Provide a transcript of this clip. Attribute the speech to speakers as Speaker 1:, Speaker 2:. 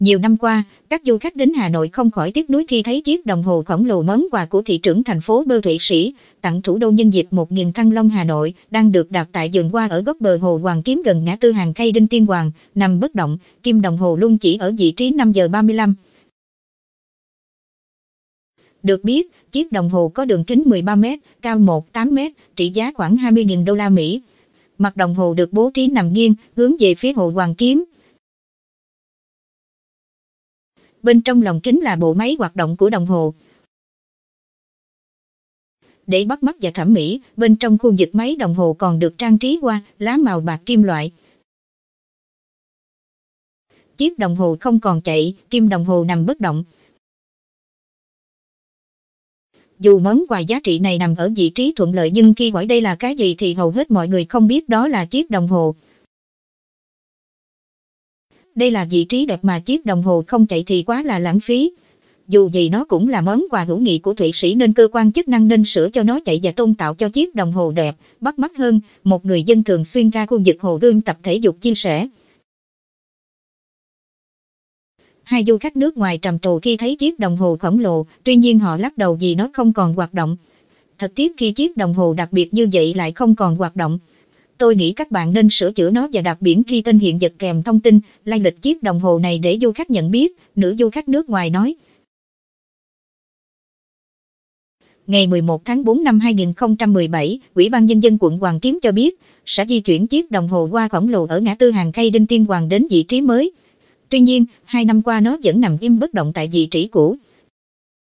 Speaker 1: Nhiều năm qua, các du khách đến Hà Nội không khỏi tiếc nuối khi thấy chiếc đồng hồ khổng lồ món quà của thị trưởng thành phố Bơ Thụy Sĩ, tặng thủ đô nhân dịp 1.000 Thăng Long Hà Nội, đang được đặt tại vườn hoa ở góc bờ hồ Hoàng Kiếm gần ngã tư hàng cây Đinh Tiên Hoàng, nằm bất động, kim đồng hồ luôn chỉ ở vị trí 5 giờ 35. Được biết, chiếc đồng hồ có đường kính 13 m, cao 1,8 m, trị giá khoảng 20.000 đô la Mỹ. Mặt đồng hồ được bố trí nằm nghiêng, hướng về phía hồ Hoàng Kiếm. Bên trong lòng kính là bộ máy hoạt động của đồng hồ. Để bắt mắt và thẩm mỹ, bên trong khu vực máy đồng hồ còn được trang trí qua lá màu bạc kim loại. Chiếc đồng hồ không còn chạy, kim đồng hồ nằm bất động. Dù món quà giá trị này nằm ở vị trí thuận lợi nhưng khi hỏi đây là cái gì thì hầu hết mọi người không biết đó là chiếc đồng hồ. Đây là vị trí đẹp mà chiếc đồng hồ không chạy thì quá là lãng phí. Dù gì nó cũng là món quà hữu nghị của Thụy Sĩ nên cơ quan chức năng nên sửa cho nó chạy và tôn tạo cho chiếc đồng hồ đẹp, bắt mắt hơn, một người dân thường xuyên ra khu vực hồ gương tập thể dục chia sẻ. Hai du khách nước ngoài trầm trồ khi thấy chiếc đồng hồ khổng lồ, tuy nhiên họ lắc đầu vì nó không còn hoạt động. Thật tiếc khi chiếc đồng hồ đặc biệt như vậy lại không còn hoạt động. Tôi nghĩ các bạn nên sửa chữa nó và đặt biển ghi tên hiện vật kèm thông tin, lai lịch chiếc đồng hồ này để du khách nhận biết, nữ du khách nước ngoài nói. Ngày 11 tháng 4 năm 2017, Ủy ban Nhân dân quận Hoàng Kiếm cho biết, sẽ di chuyển chiếc đồng hồ qua khổng lồ ở ngã tư hàng cây Đinh Tiên Hoàng đến vị trí mới. Tuy nhiên, hai năm qua nó vẫn nằm im bất động tại vị trí cũ.